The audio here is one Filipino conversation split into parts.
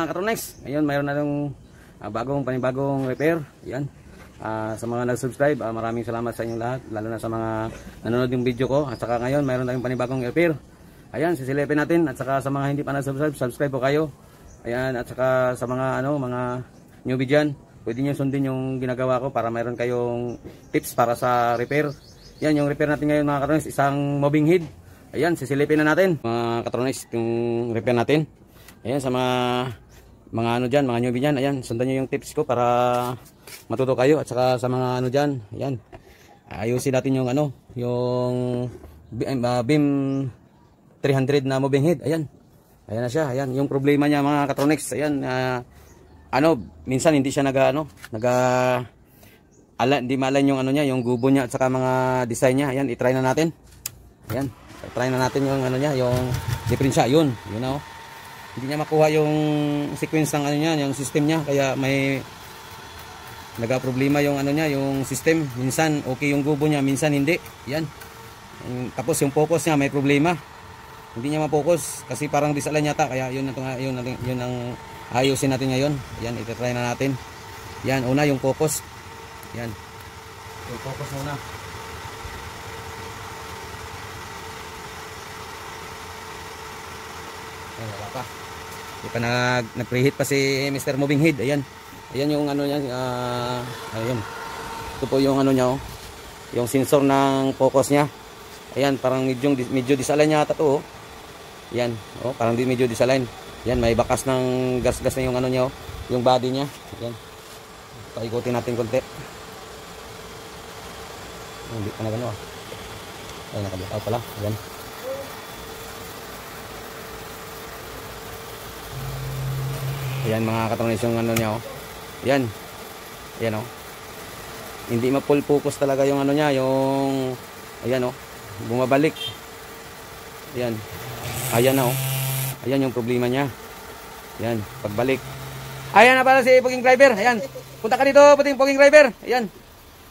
mga Katronex. Ngayon, mayroon na yung ah, bagong panibagong repair. Yan. Ah, sa mga nag-subscribe, ah, maraming salamat sa inyong lahat. Lalo na sa mga nanonood yung video ko. At saka ngayon, mayroon tayong panibagong repair. Ayan, sisilipin natin. At saka sa mga hindi pa nag-subscribe, subscribe po kayo. Ayan, at saka sa mga ano, mga newbie dyan, pwede nyo sundin yung ginagawa ko para mayroon kayong tips para sa repair. Yan, yung repair natin ngayon mga Katronex, isang mobbing head. Ayan, sisilipin na natin. Mga Katronex, yung repair natin. Ayan, sa mga mga ano dyan, mga newbie dyan, ayan, sundan nyo yung tips ko para matuto kayo. At saka sa mga ano dyan, ayan, ayusin natin yung ano, yung ah, beam 300 na moving head. Ayan, ayan na siya. Ayan, yung problema niya mga Katronex, ayan, ah, ano, minsan hindi siya naga, ano, naga, ala, hindi malan yung ano niya, yung gubo niya at saka mga design niya. Ayan, i-try na natin. Ayan, try na natin yung ano niya, yung diferensya, yun, you know. Hindi niya makuha yung sequence ng ano niya, yung system niya, kaya may naga problema yung ano niya, yung system. Minsan okay yung gubo niya, minsan hindi. Yan. Tapos yung focus niya may problema. Hindi niya ma-focus kasi parang disalan yata kaya yun ang yun, ang- yun ang ayusin natin ngayon. Yan, ito-try na natin. Yan, una yung focus. Yan. Yung focus muna. Ay, wala pa. Hindi pa nag, nag-preheat pa si Mr. Moving Head. Ayan. Ayan yung ano niya. ah ayan. Ito po yung ano niya. Oh. Yung sensor ng focus niya. Ayan, parang medyo, medyo disalign yata to. Oh. Ayan. Oh, parang di medyo disalign. Ayan, may bakas ng gas-gas na yung ano niya. Oh. Yung body niya. Ayan. Paikutin natin konti. Hindi pa na gano'n. ah. Ay, nakablock out pala. Ayan. Ayan mga katronis yung ano niya oh. Ayan. Ayan oh. Hindi ma-full focus talaga yung ano niya, yung ayan oh. Bumabalik. Ayan. Ayan na oh. Ayan yung problema niya. Ayan, pagbalik. Ayan na pala si Puging Driver. Ayan. Punta ka dito, puting Puging Driver. Ayan.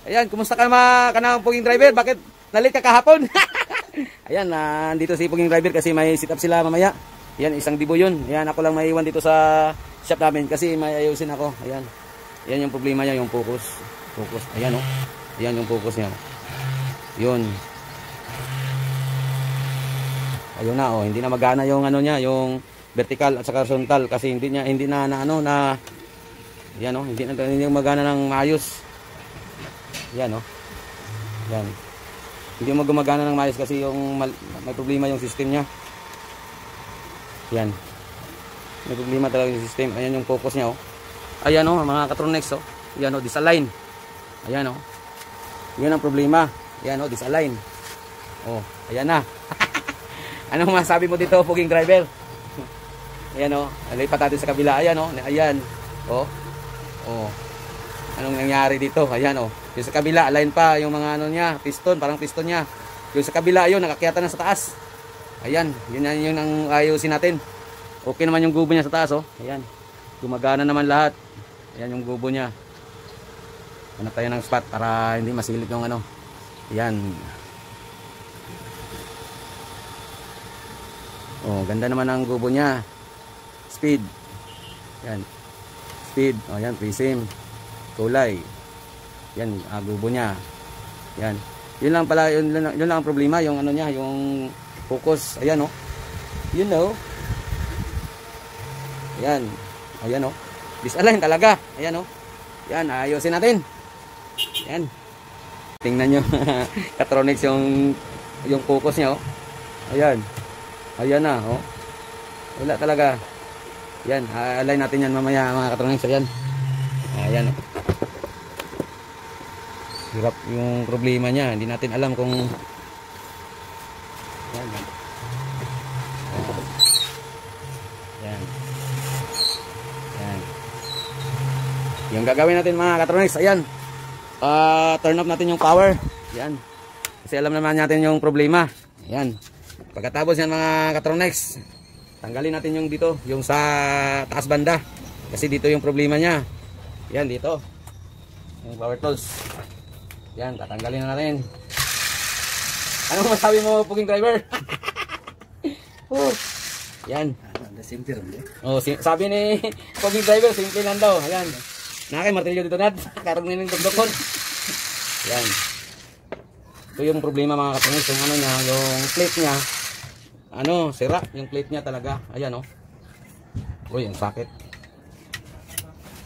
Ayan, kumusta ka ma ka na Puging Driver? Bakit nalit ka kahapon? Ayan, nandito si Puging Driver kasi may sit up sila mamaya. Ayan, isang dibo yun. Ayan, ako lang may iwan dito sa shop namin kasi may ayusin ako. Ayan. Ayan yung problema niya, yung focus. Focus. Ayan oh. Ayan yung focus niya. Yun. Ayun na oh, hindi na magana yung ano niya, yung vertical at saka horizontal kasi hindi niya hindi na, na ano na yan oh, hindi na hindi na magana ng maayos. Yan oh. Yan. Hindi mo gumagana ng maayos kasi yung may problema yung system niya. Yan. May problema talaga yung system. Ayan yung focus niya oh. Ayan oh, mga Katronex oh. Ayan oh, disalign. Ayan oh. Yan ang problema. Ayan oh, disalign. Oh, ayan na. Anong masabi mo dito, Puging Driver? Ayan oh, lipat natin sa kabila. Ayan oh, ayan. Oh. oh. Anong nangyari dito? Ayan. Oh. Yung sa kabila, align pa yung mga ano niya, piston, parang piston niya. Yung sa kabila, yun, nakakyata na sa taas. Ayan, yun yun ang ayusin natin. Okay naman yung gubo niya sa taas, oh. Ayan. Gumagana naman lahat. Ayan yung gubo niya. Hanap tayo ng spot para hindi masilip yung ano. Ayan. Oh, ganda naman ang gubo niya. Speed. Yan. Speed. Oh, yan, presim. Kulay. Yan, ah, gubo niya. Yan. Yun lang pala, yun, yun lang ang problema, yung ano niya, yung focus. Ayan, oh. You know. Ayan. Ayan, oh. Disalign talaga. Ayan, oh. Yan, ayusin natin. Yan. Tingnan nyo. Katronics yung yung focus niya, oh. Ayan. Ayan na, oh. Wala talaga. Yan, align natin yan mamaya mga katronics. Ayan. Ayan, oh. Hirap yung problema niya. Hindi natin alam kung Yan. Yan. Yan. Yan. Yung gagawin natin mga katronics, ayan. Ah, turn off natin yung power. Yan. Kasi alam naman natin yung problema. Ayan. Pagkatapos yan mga katronics, tanggalin natin yung dito, yung sa taas banda. Kasi dito yung problema niya. Yan dito. Yung power tools. Yan, tatanggalin na natin. Ano masabi mo, Puging Driver? oh. Yan. Ada simple rin eh. Oh, sabi ni Pogi driver, simple lang daw. Ayan. Nakay martilyo dito nad. Karong nining tugdokon. Yan. Ito yung problema mga kapangis, yung ano niya, yung plate niya. Ano, sira yung plate niya talaga. Ayan oh. Uy, yung sakit.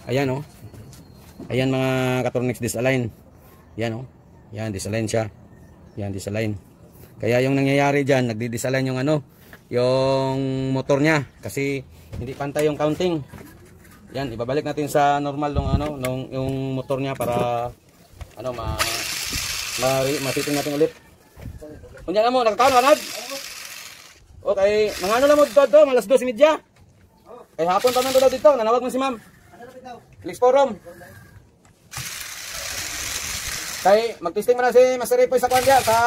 Ayan oh. Ayan mga Katornix disalign. Yan oh. Yan disalign siya. Yan disalign. Kaya yung nangyayari diyan, nagdi-disalign yung ano, yung motor niya kasi hindi pantay yung counting. Yan, ibabalik natin sa normal nung ano, nung yung motor niya para ano ma ma matiting natin ulit. Kunya na mo, nagkakaon ka Okay, mga ano lang mo dito, malas 12 media. Eh hapon pa man daw dito, nanawag mo si ma'am. Click forum. Kay magtesting mo na si Master Ripoy sa kanya sa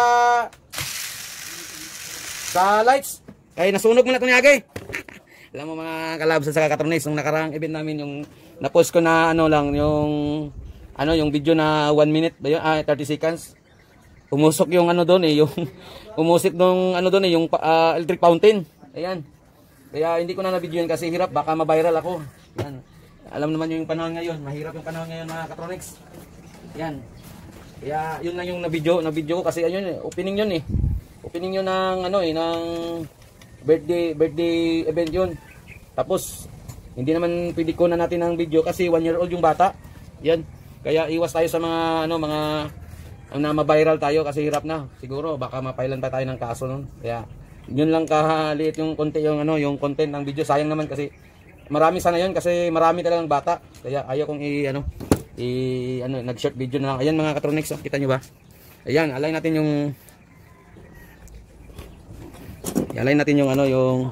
sa lights. Kay nasunog mo na to ni Agay. Alam mo mga kalabs sa Katronis nung nakarang event namin yung na-post ko na ano lang yung ano yung video na 1 minute ba yun? Ah, 30 seconds. Umusok yung ano doon eh, yung umusik nung ano doon eh, yung ah, electric fountain. Ayan. Kaya hindi ko na na-video yun kasi hirap baka ma-viral ako. Yan. Alam naman yung panahon ngayon, mahirap yung panahon ngayon mga Katronics. Yan. Kaya yun lang yung na-video, na-video ko kasi ayun eh, opening yun eh. Opening yun ng ano eh, ng birthday birthday event yun. Tapos hindi naman pwede ko na natin ng video kasi 1 year old yung bata. Yan. Kaya iwas tayo sa mga ano mga na ma-viral tayo kasi hirap na. Siguro baka mapailan pa tayo ng kaso nun. Kaya yun lang kahaliit yung konti yung ano yung content ng video. Sayang naman kasi marami sana yun kasi marami talagang bata. Kaya ayaw kong i ano i ano nag-short video na lang. Ayan mga Katronics, oh, kita nyo ba? Ayan, alay natin yung Alay natin yung ano yung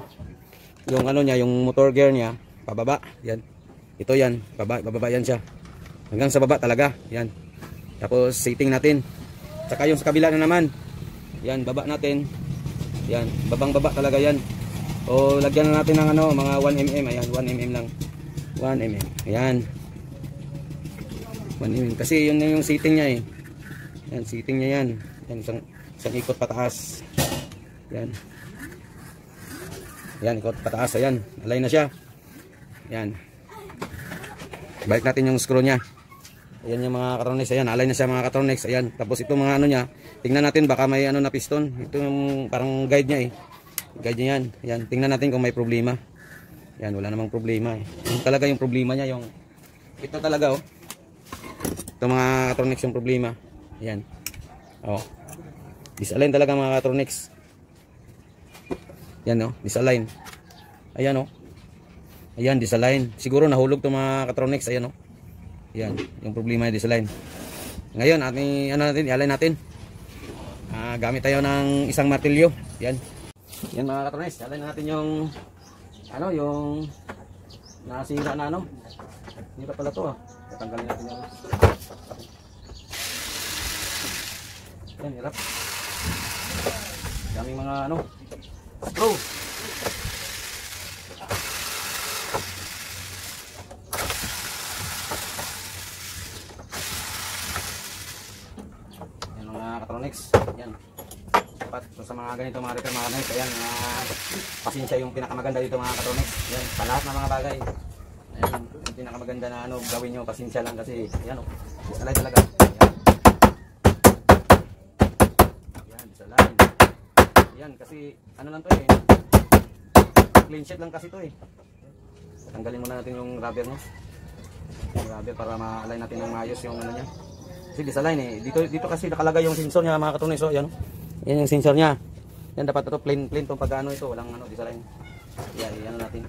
yung ano niya, yung motor gear niya, pababa. Yan. Ito yan, baba, bababa yan siya. Hanggang sa baba talaga. Yan. Tapos setting natin. Saka yung sa kabila na naman. Yan, baba natin. Yan, babang baba talaga yan. O lagyan na natin ng ano, mga 1 mm. Ayan, 1 mm lang. 1 mm. Ayan. 1 mm. Kasi yun na yung setting niya eh. Yan, setting niya yan. Yan, isang, isang ikot pataas. Yan. Yan, ikot pataas. Ayan, alay na siya. Yan. Balik natin yung screw niya. Ayan yung mga katronics. Ayan, alay na siya mga katronics. Ayan. Tapos ito mga ano niya. Tingnan natin baka may ano na piston. Ito yung parang guide niya eh. Guide niya yan. Ayan. Tingnan natin kung may problema. Ayan, wala namang problema eh. Yung talaga yung problema niya. Yung ito talaga oh. Ito mga katronics yung problema. Ayan. Oh. Disalign talaga mga katronics. Yan oh, disalign. Ayan oh. Ayan, disalign. Siguro nahulog 'tong mga katronics, ayan oh. Yan, yung problema ng disalign. Ngayon, ating ano natin, i-align natin. Ah, gamit tayo ng isang martilyo. Yan. Yan mga katronics, i-align natin yung ano, yung nasira na ano. Hindi pa pala 'to ah. Tatanggalin natin yung Yan, hirap. Daming mga ano, screw. Yan mga katronics. Yan. Dapat sa mga ganito mga repair mga katronics. Ayan, mga pasensya yung pinakamaganda dito mga katronics. Yan, sa lahat ng mga bagay. Ayan, yung pinakamaganda na ano gawin nyo. Pasensya lang kasi, yan o. Oh, disalay talaga. Ayan. Yan, disalay. Yan, kasi ano lang to eh. Clean sheet lang kasi to eh. Tanggalin muna natin yung rubber no. Yung rubber para ma-align natin ng maayos yung ano niya. Kasi disalign eh. Dito dito kasi nakalagay yung sensor niya mga katunis so yan. Yan yung sensor niya. Yan dapat ito plain plain tong pagano ito, walang ano disalign. Yan, yan natin.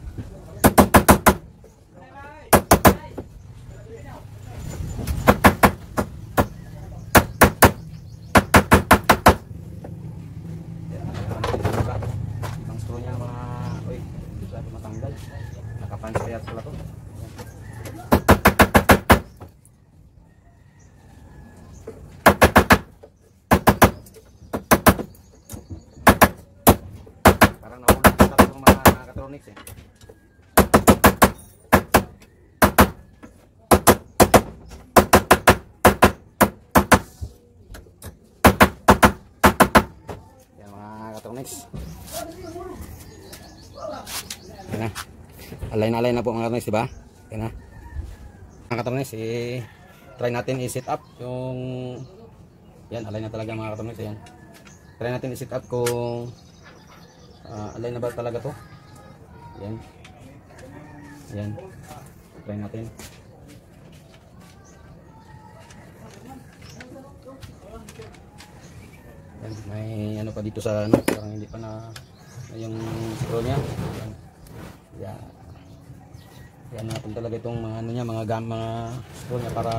Ibang screw niya mga oy, hindi pa matanggal. Nakapunch kaya pala to. Parang nahulog ko talaga ng mga mechatronics eh. Yan mechatronics. Yan na. Alay na alay na po mga katronis, di ba? Yan na. Mga katronis, eh, try natin i-set up yung yan, alay na talaga mga katronis. Ayan. Try natin i-set up kung uh, alay na ba talaga to. Yan. Yan. Try natin. Pa dito sa ano, parang hindi pa na yung scroll niya. Yan. Yan. Yan natin talaga itong mga ano niya, mga gam, mga scroll niya para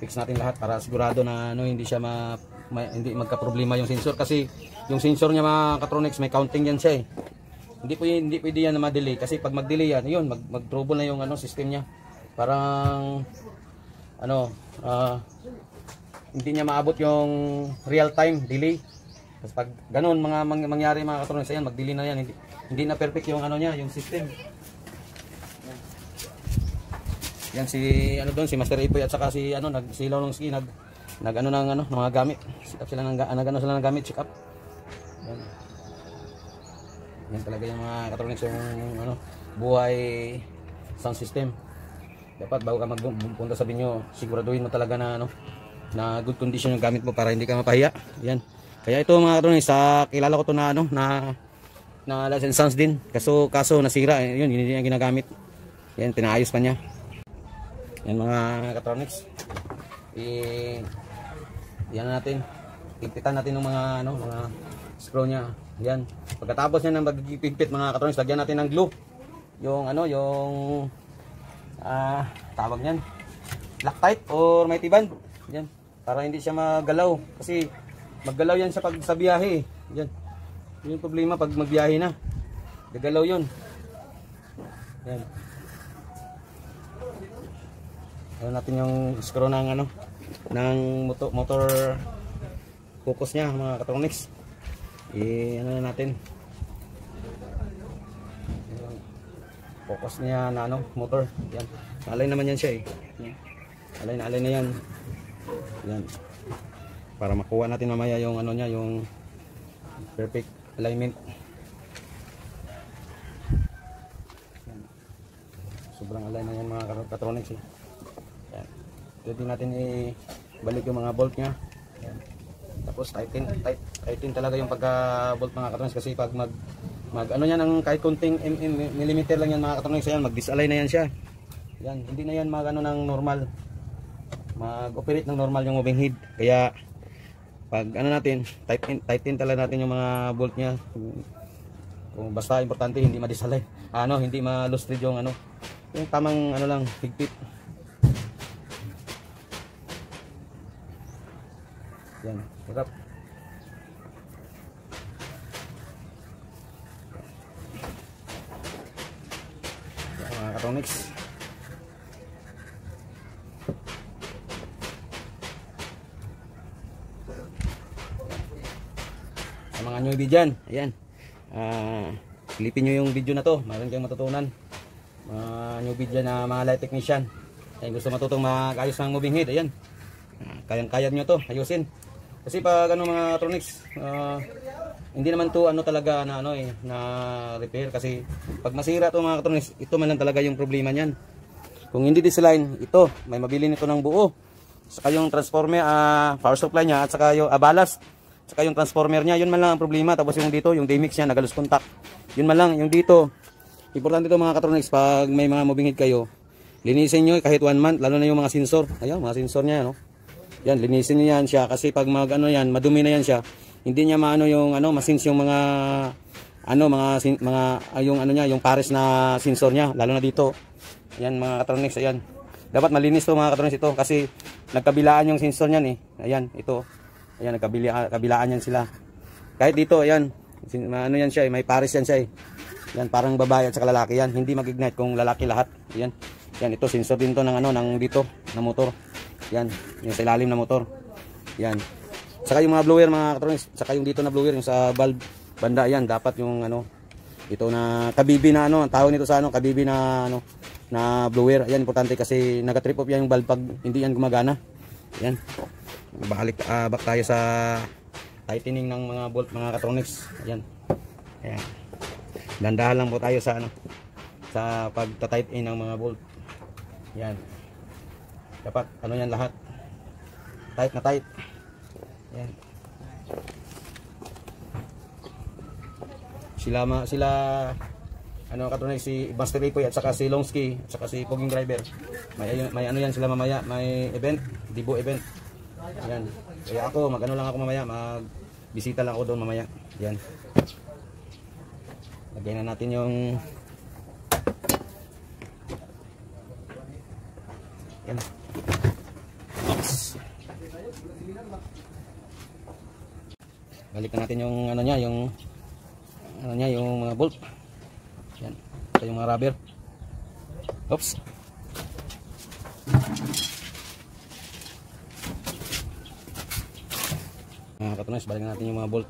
fix natin lahat para sigurado na ano hindi siya ma, ma hindi magka-problema yung sensor kasi yung sensor niya mga Katronics may counting yan siya eh. Hindi po hindi pwede yan na ma-delay kasi pag mag-delay yan, yun mag mag-trouble na yung ano system niya. Parang ano, ah hindi niya maabot yung real time delay. Tapos pag ganun mga mang, mangyari mga katronics ayan, mag-delay na yan. Hindi, hindi na perfect yung ano niya, yung system. Yan si ano doon si Master Ipoy at saka si ano nag si Lolong Ski nag nag ano ng ano ng mga gamit. Set up sila ng ga- nag ano sila ng gamit, check up. Yan. Yan talaga yung mga katronics yung ano buhay sound system. Dapat bago ka magpunta sa binyo, siguraduhin mo talaga na ano na good condition yung gamit mo para hindi ka mapahiya. Yan. Kaya ito mga katronics, sa kilala ko to na ano na na license sounds din. Kaso kaso nasira, eh, yun hindi niya ginagamit. Yan pinaayos pa niya. Yan mga katronics. I yan natin. Pigpitan natin ng mga ano, mga screw niya. Yan. Pagkatapos niya ng magpipigpit mga katronics, lagyan natin ng glue. Yung ano, yung ah, tawag niyan. Loctite or may tiban. Yan. Para hindi siya magalaw kasi maggalaw yan sa pag sa biyahe. eh. Yan. Yun yung problema pag magbiyahe na. Gagalaw yun. Yan. Ano natin yung screw ng ano ng motor, motor focus niya mga katronics. I ano na natin. Focus niya na ano motor. Yan. Alay naman yan siya eh. Alay na alay na yan. Yan. Para makuha natin mamaya yung ano niya yung perfect alignment. Sobrang align na yan mga kat- katronics eh. Yan. Pwede natin i-balik yung mga bolt. Yan. Tapos tighten, tight, tighten talaga yung pagka bolt mga katronics kasi pag mag mag ano yan ang kahit konting mm, millimeter lang yan mga katronics yan mag disalign na yan siya. Yan, hindi na yan mag ano ng normal. Mag-operate ng normal yung moving head. Kaya pag ano natin, tighten, tighten talaga natin yung mga bolt niya. Kung basta importante hindi ma-disalign. Ano, hindi ma-loose thread yung ano. Yung tamang ano lang, higpit. Yan. Yan, mga katronics. Sa mga newbie dyan, ayan. Silipin nyo yung video na to. Meron kayong matutunan. Mga newbie dyan na mga light technician. Ayan, gusto matutong mag-ayos ng moving head, ayan. Ah, kayang-kaya nyo to, ayusin. Kasi pag ano mga tronics, ah, hindi naman to ano talaga na ano eh, na repair kasi pag masira to mga tronics, ito man lang talaga yung problema niyan. Kung hindi design, ito, may mabili nito ng buo. Saka yung transformer, ah, power supply niya at saka yung abalas. Saka yung transformer niya, yun man lang ang problema. Tapos yung dito, yung DMX niya, nagalus contact. Yun man lang, yung dito. Importante ito mga katronics, pag may mga moving head kayo, linisin nyo kahit one month, lalo na yung mga sensor. Ayun, mga sensor niya, no? Yan, linisin niyo yan siya kasi pag mag ano yan, madumi na yan siya. Hindi niya maano yung ano, masins yung mga ano, mga mga ah, yung ano niya, yung pares na sensor niya, lalo na dito. Ayan mga katronics, ayan. Dapat malinis to mga katronics ito kasi nagkabilaan yung sensor niyan eh. Ayan, ito. Ayan, nagkabila kabilaan yan sila. Kahit dito, ayan. Ano yan siya eh, may pares yan siya eh. Yan, parang babae at saka lalaki yan. Hindi mag-ignite kung lalaki lahat. Ayan. Yan, ito sensor din to ng ano, ng dito, na motor. Yan, yung sa ilalim na motor. Yan. Saka yung mga blower mga katronics, saka yung dito na blower, yung sa valve banda yan, dapat yung ano, ito na kabibi na ano, ang tawag nito sa ano, kabibi na ano, na blower. Yan, importante kasi nag-trip off yan yung valve pag hindi yan gumagana. Yan. Balik, ah, back tayo sa tightening ng mga bolt mga katronics. Ayan. Ayan. Dandahan lang po tayo sa ano sa pagta-type in ng mga bolt. Yan. Dapat ano yan lahat. Tight na tight. Yan. Sila ma, sila ano katulad si Master Ripoy at saka si Longski at saka si Poging Driver. May may ano yan sila mamaya, may event, Dibo event. Yan. Kaya ako, mag-ano lang ako mamaya, mag bisita lang ako doon mamaya. Yan. Lagyan na natin yung Yan. Oops. Balikan natin yung ano niya, yung ano niya, yung mga bolt. Yan. Ito yung mga rubber. Oops. Mga katunas, balikan natin yung mga bolt.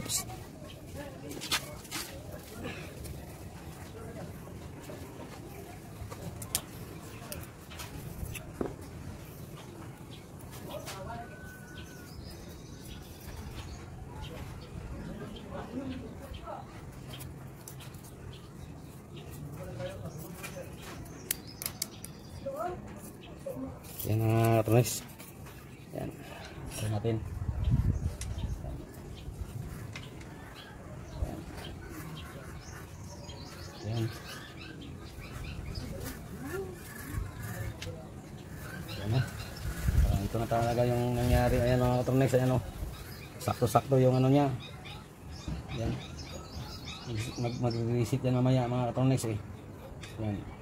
Oops. Katronis. Yan. Try natin. Yan. Yan na. Parang ito na talaga yung nangyari. Ayan mga katronis. Ayan o. Sakto-sakto yung ano niya. Yan. Mag mag-reset yan mamaya mga katronis eh. Yan.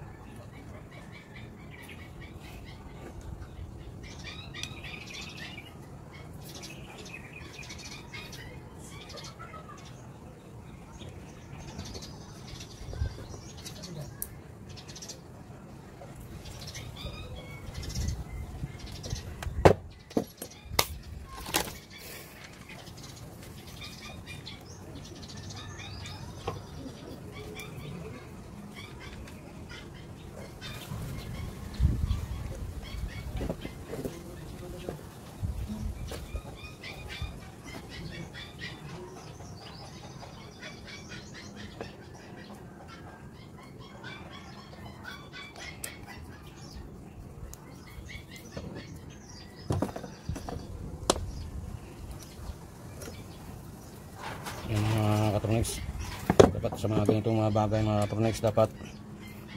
yung mga katronics dapat sa mga ganitong mga bagay mga katronics dapat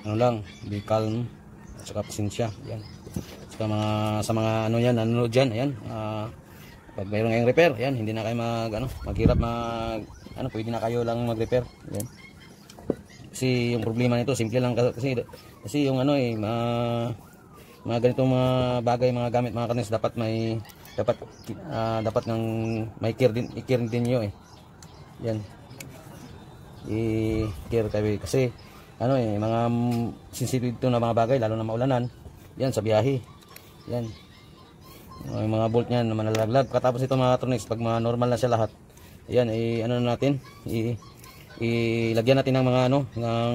ano lang be calm at saka pasensya yan. Saka mga sa mga ano yan nanonood dyan ayan ah, pag mayroong ngayong repair yan hindi na kayo mag ano maghirap mag ano pwede na kayo lang mag repair yan kasi yung problema nito simple lang kasi kasi yung ano eh mga, mga ganitong mga bagay mga gamit mga katronics dapat may dapat ah, dapat ng may care din i-care din niyo eh. Yan i-care tayo kasi ano eh mga sensitive to na mga bagay lalo na maulanan. Yan sa biyahe. Yan. Yung mga bolt niyan na manalaglag. Katapos ito mga tronics pag mga normal na siya lahat yan i ano na natin i ilagyan natin ng mga ano ng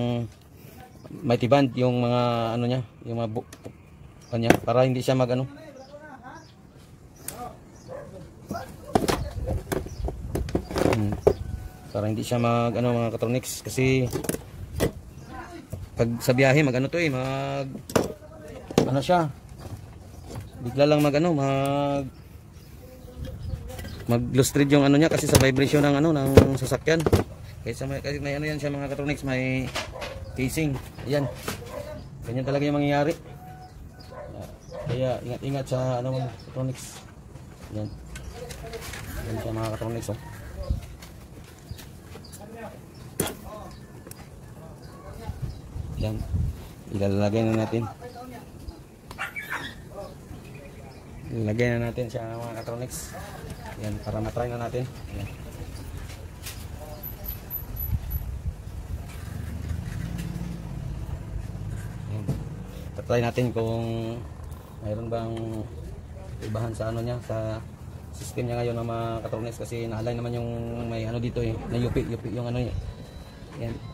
mighty band yung mga ano niya yung mga kanya para hindi siya mag ano para hindi siya mag ano mga katronics. Kasi pag sa biyahe mag ano to eh mag ano siya? Bigla lang mag ano mag mag lustride yung ano niya kasi sa vibration ng ano ng sasakyan. Kasi may, kasi may ano yan siya mga katronics may casing. Ayan. Ganyan talaga yung mangyayari. Kaya ingat-ingat sa ano mga katronics. Yan yan siya mga katronics oh Yan. Ilalagay na natin. Ilalagay na natin siya mga katronics. Yan, para matry na natin. Yan. Yan. Tatry natin kung mayroon bang ibahan sa ano niya, sa system niya ngayon ng mga katronics kasi naalay naman yung may ano dito eh, na yupi, yupi yung ano eh. Yan.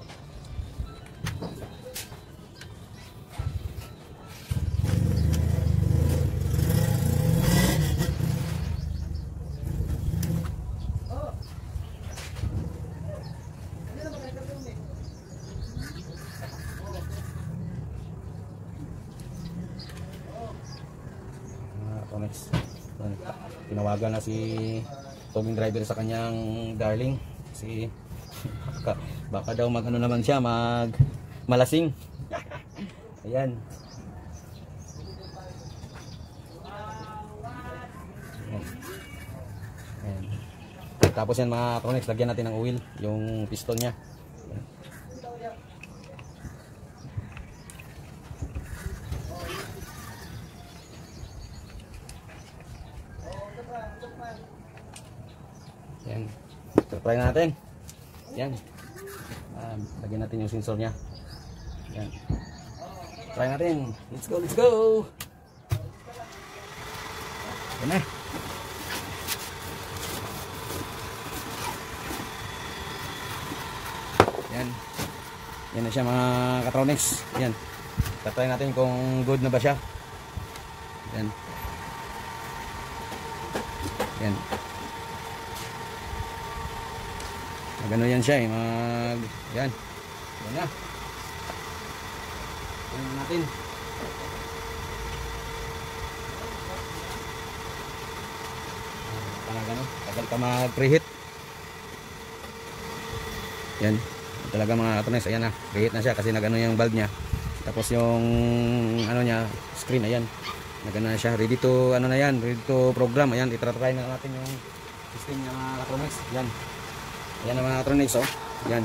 mga Tonex tinawagan na si towing driver sa kanyang darling. Si baka, baka daw mag ano naman siya mag malasing. Ayan. Ayan. Tapos yan mga Tonex lagyan natin ng oil yung piston nya Yan. So, try natin. Yan. Um, lagyan natin yung sensor niya. Yan. Try natin. Let's go, let's go. Yan na. Yan. Yan na siya mga katronics. Yan. Tatry natin kung good na ba siya. Yan. Yan. Mag ano yan siya eh, mag... Yan. Yan na. Yan na natin. Parang gano'n, tagal pa mag-preheat. Yan. Talaga mga katunis, ayan na. Preheat na siya kasi nagano yung valve niya. Tapos yung ano niya, screen, ayan. Nagano na siya. Ready to, ano na yan, ready to program. Ayan, itratry na natin yung system niya mga katunis. Yan. Ayan ang mga tronics oh. Ayan.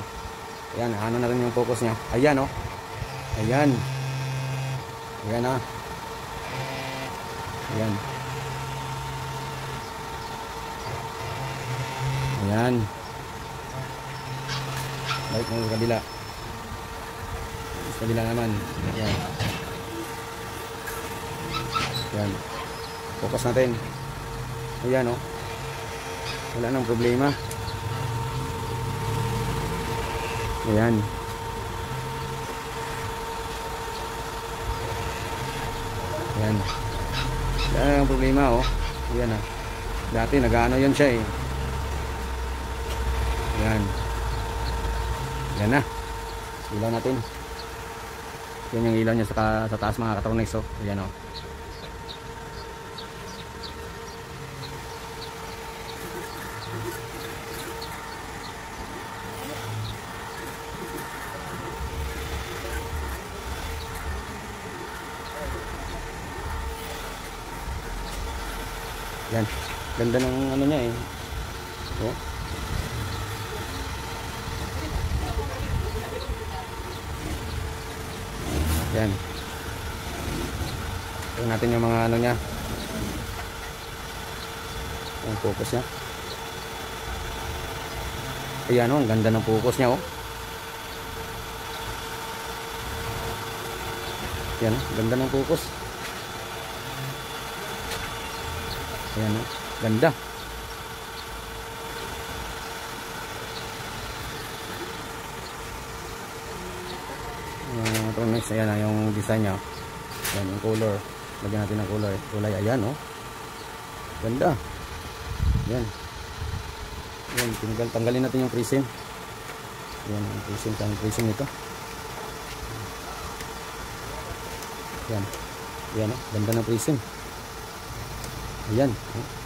Ayan, ano na rin yung focus niya. Ayan oh. Ayan. Ayan ah. Ayan. Ayan. Balik mo sa kabila. Sa kabila naman. Ayan. Ayan. Focus natin. Ayan oh. Wala nang problema. Ayan. Ayan. Yan ang problema oh. Ayan ah. Dati nag-ano yan siya eh. Ayan. Ayan na. Ilaw natin. Yan yung ilaw niya sa, sa taas mga katronics oh. Ayan oh. Yan. Ganda ng ano niya eh. Oh. Yan. Tingnan natin yung mga ano niya. Yung focus niya. Ayan oh, ang ganda ng focus niya oh. Yan, ganda ng focus. Ayan o. Ganda. Yung Tronex, ayan na yung design niya. Ayan yung color. Lagyan natin ng color. Kulay, ayan o. Ganda. Ayan. Ayan, tanggal, tanggalin natin yung prism. Ayan, yung prism, yung prism nito. Ayan. Ayan o, ganda ng prism. Ayan. oh.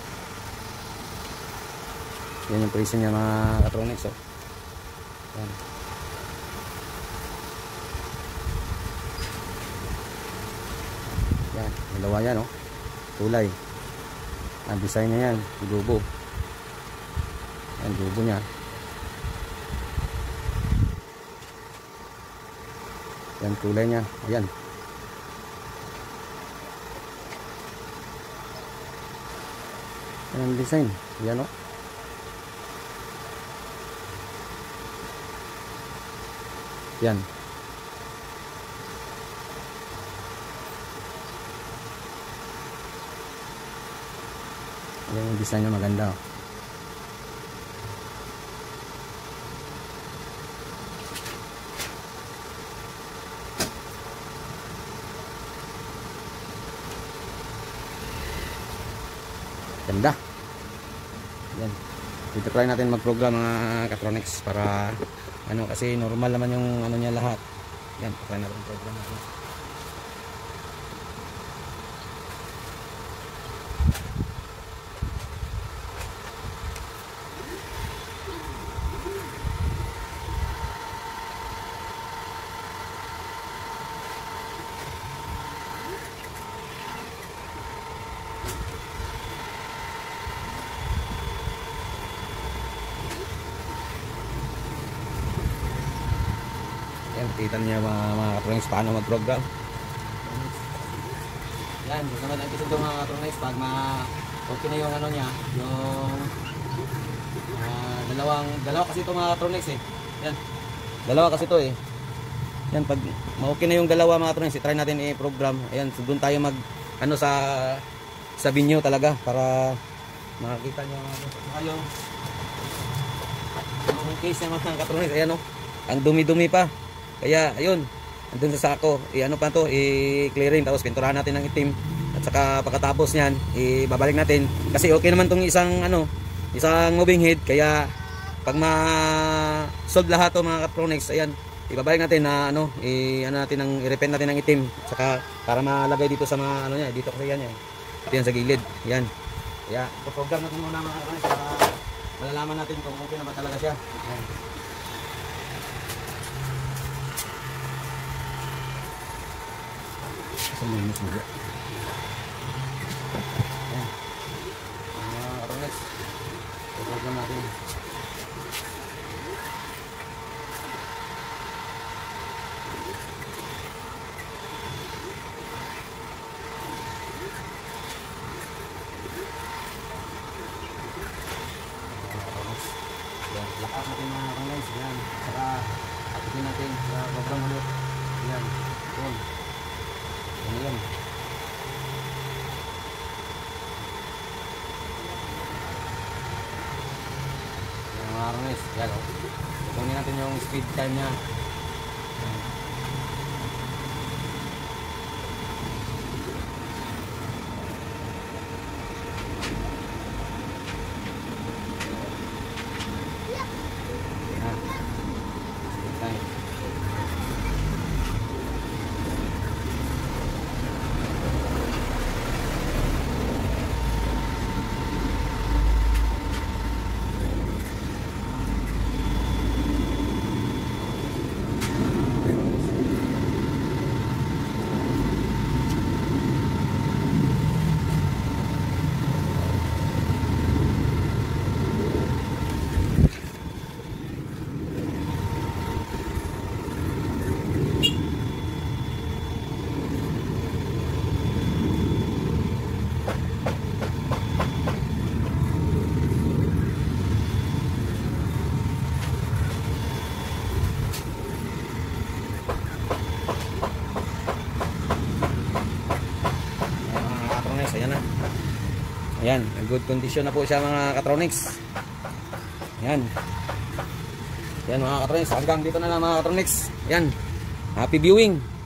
Yan yung prison niya mga katronics. Oh. Ayan. Yan. Dalawa yan. Oh. Tulay. Ang design niya yan. Dubo. Yan. Dubo niya. Yan. Tulay niya. Ayan. Yan ang design. Yan o. Yan. Yung design niya maganda oh. Ganda. Dito try natin mag-program mga Catronics para ano kasi normal naman yung ano niya lahat. Yan, try natin program natin. Yan, kita niya mga, mga katronics paano mag-program. Yan, naman ang kisig mga katronics pag ma okay na yung ano niya, yung ah, dalawang, dalawa kasi ito mga katronics eh. Yan, dalawa kasi ito eh. Yan, pag ma-okay na yung dalawa mga katronics, try natin i-program. Ayan, so doon tayo mag, ano sa, sa binyo talaga para makakita nyo saka yung yung case ng mga katronics, ayan o, ang dumi-dumi pa. Kaya ayun, andun sa sako, i ano pa to, i-clearing tapos pinturahan natin ng itim at saka pagkatapos niyan, ibabalik natin kasi okay naman tong isang ano, isang moving head kaya pag ma-solve lahat to mga Catronics, ayan, ibabalik natin na ano, i ano natin ng i-repent natin ng itim at saka para malagay dito sa mga ano niya, dito kasi yan yan. Ito yan sa gilid. Yan. Kaya, program natin muna mga Catronics para malalaman natin kung okay na ba talaga siya. Yan. Sa mga suga. Ayan. Mga karonex. Program natin. Mga karonex. Ayan. Lakas natin mga karonex. Yan. Saka atikin natin sa program ulit. Yan. Yan. Yan yan. Yan mga arnes. Yan o. Kunin speed time niya. Yan. Yan. Speed time. Ayan, mga katronics, ayan na. Ayan, good condition na po siya mga katronics. Ayan. Ayan mga katronics, hanggang dito na lang mga katronics. Ayan, happy viewing.